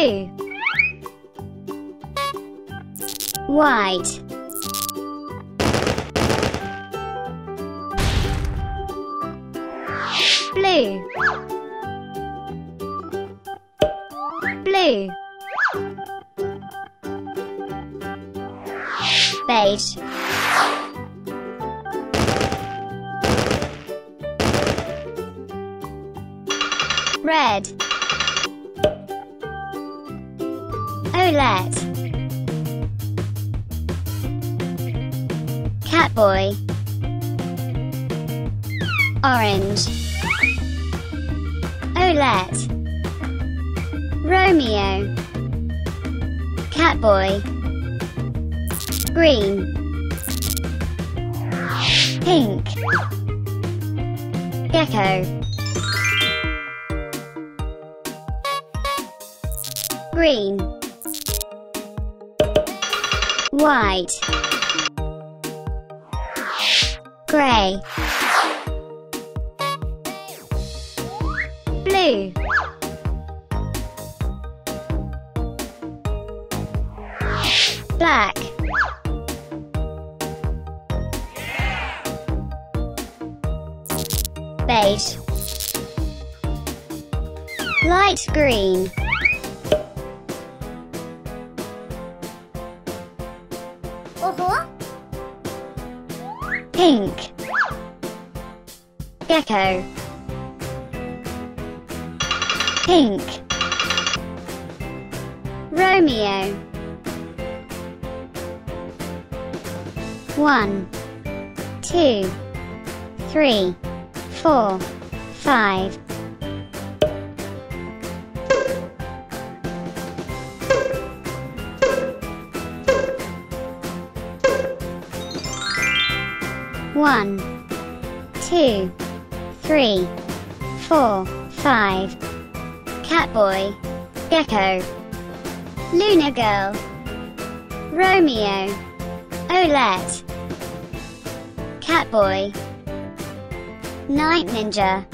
blue white. Blue. Blue. Beige. Red Owlette Catboy Orange. Owlette Romeo. Catboy Green. Pink. Gekko. Green White. Grey Blue. Black. Beige. Light green Oho. Pink. Gekko. Pink. Romeo. One Two Three Four Five One, two, three, four, five. Catboy, Gekko, Luna Girl, Romeo, Owlette, Catboy, Night Ninja.